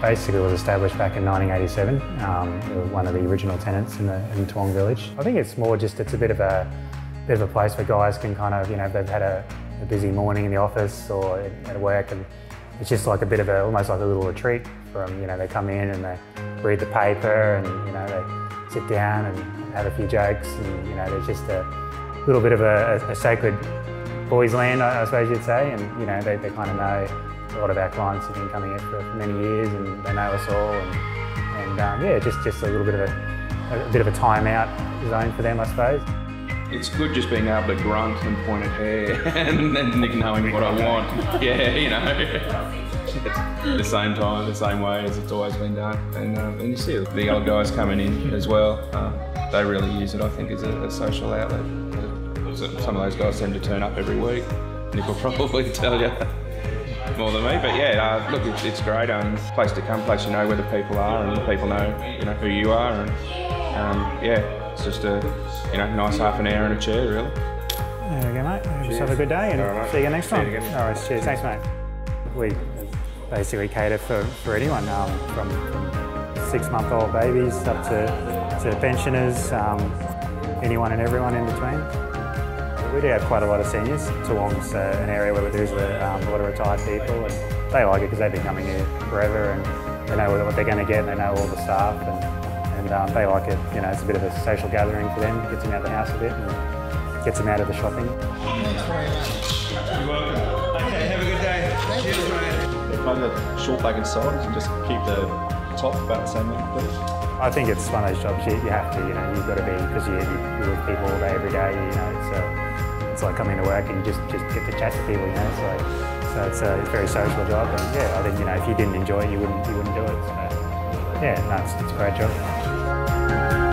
basically was established back in 1987. Um, one of the original tenants in the in Toowong Village. I think it's more just it's a bit of a bit of a place where guys can kind of you know they've had a, a busy morning in the office or at work and it's just like a bit of a almost like a little retreat from you know they come in and they read the paper and you know they sit down and have a few jokes and you know there's just a little bit of a, a, a sacred boys land I, I, suppose you'd say and you know they, they kind of know a lot of our clients have been coming here for, many years and they know us all and, and um, yeah just just a little bit of a, a bit of a time out zone for them I suppose. It's good just being able to grunt and point at hair and, and knowing what I want. Yeah, you know the same time, the same way as it's always been done. And, um, and you see the old guys coming in as well. Uh, they really use it, I think, as a, a social outlet. Some of those guys seem to turn up every week. Nick will probably tell you more than me. But yeah, uh, look, it's, it's great. Um, place to come, place you know where the people are, and the people know you know who you are, and um, yeah, it's just a you know nice half an hour in a chair, really. There we go, mate. Just have a good day, and right, see you next time. You All right, cheers. Thanks, mate. We basically cater for, for anyone, um, from, from six-month-old babies up to, to pensioners, um, anyone and everyone in between. We do have quite a lot of seniors. Toowong's uh, an area where there's a, um, a lot of retired people and they like it because they've been coming here forever and they know what they're going to get and they know all the staff and, and um, they like it. You know, it's a bit of a social gathering for them, gets them out of the house a bit and gets them out of the shopping. Thanks very much. You're welcome. Okay, have a good day. Thank Cheers, you. mate. Maybe the short back and sides and just keep the top about the same length. I think it's one of those jobs you, you have to, you know, you've got to be, because you, you're with people all day, every day, you know, it's like coming to work and just, just get to chat to people, you know, so, so it's, uh, a, it's very social job and yeah, I think, you know, if you didn't enjoy it, you wouldn't, you wouldn't do it, so yeah, no, it's, it's a great job.